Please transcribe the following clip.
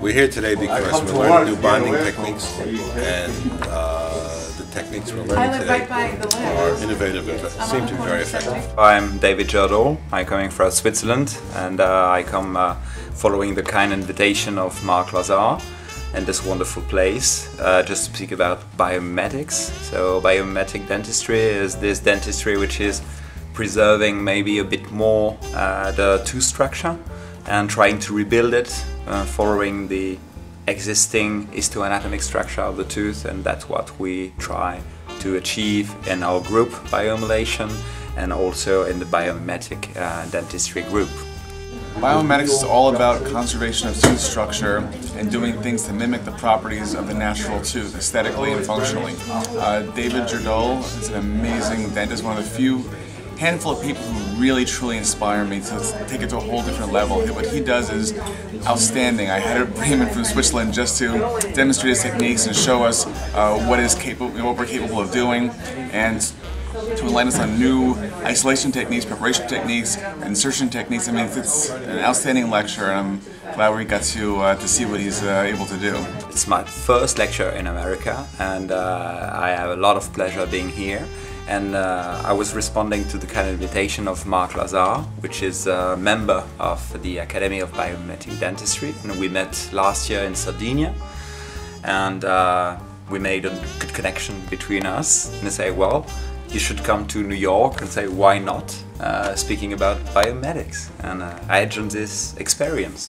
We're here today because we're learning new bonding techniques, and uh, the techniques we're learning today right by the are innovative and seem to be very effective. I'm David Gerdolle. I'm coming from Switzerland and uh, I come uh, following the kind invitation of Marc Lazare and this wonderful place uh, just to speak about biomimetics. So biomimetic dentistry is this dentistry which is preserving maybe a bit more uh, the tooth structure and trying to rebuild it uh, following the existing histoanatomic structure of the tooth and that's what we try to achieve in our group BioEmulation and also in the biomimetic uh, dentistry group. Biomimetics is all about conservation of tooth structure and doing things to mimic the properties of the natural tooth, aesthetically and functionally. Uh, David Gerdolle is an amazing dentist, one of the few handful of people who really truly inspire me to take it to a whole different level. What he does is outstanding. I had him in from Switzerland just to demonstrate his techniques and show us uh, what is capable, what we're capable of doing, and to enlighten us on new isolation techniques, preparation techniques, insertion techniques. I mean, it's an outstanding lecture, and I'm glad we got to uh, to see what he's uh, able to do. It's my first lecture in America and uh, I have a lot of pleasure being here. And uh, I was responding to the kind of invitation of Marc Lazare, which is a member of the Academy of Biomimetic Dentistry. And we met last year in Sardinia. And uh, we made a good connection between us. And I say, well, you should come to New York and say, why not? Uh, speaking about biomimetics. And uh, I had this experience.